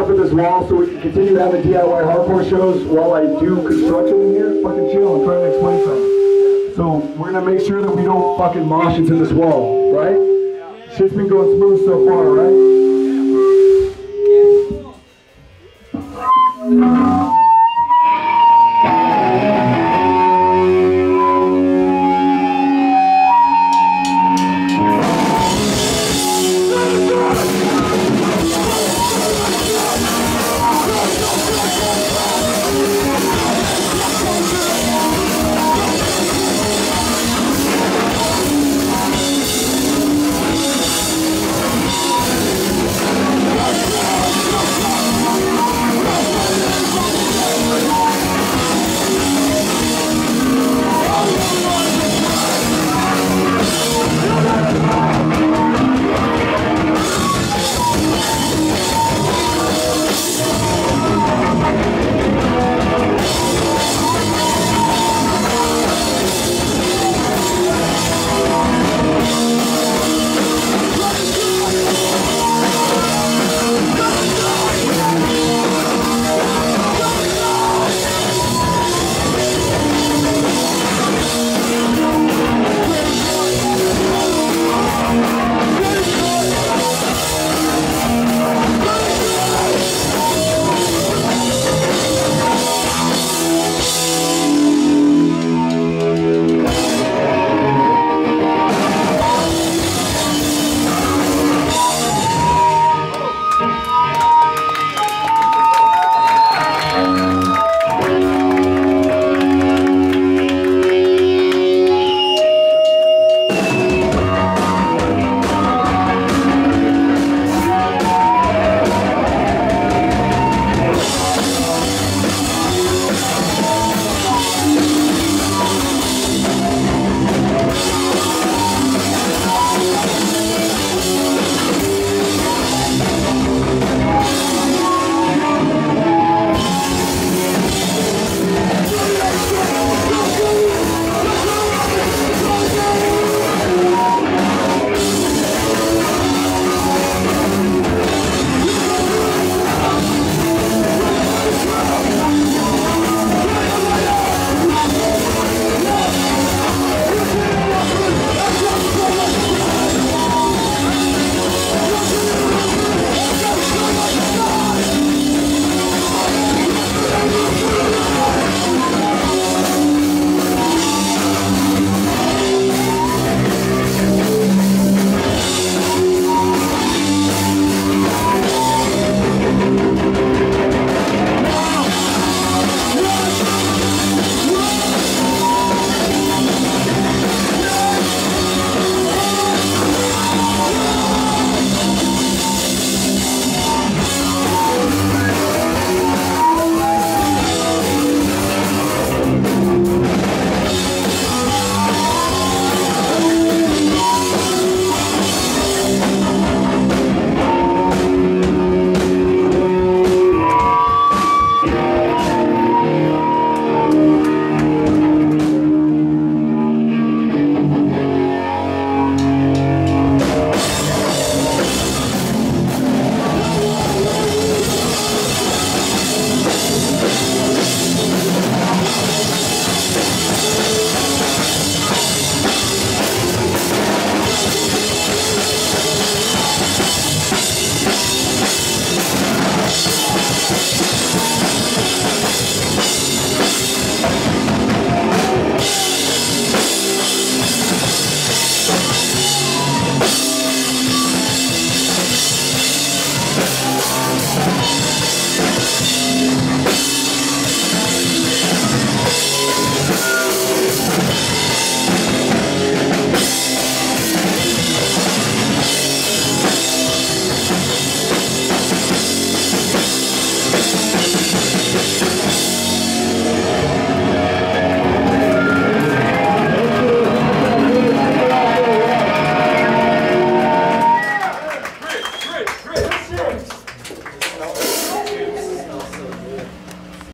Up at this wall so we can continue to have the DIY hardcore shows while I do construction in here. Fucking chill, I'm trying to explain something. So we're gonna make sure that we don't fucking mosh into this wall, right? Shit's been going smooth so far, right?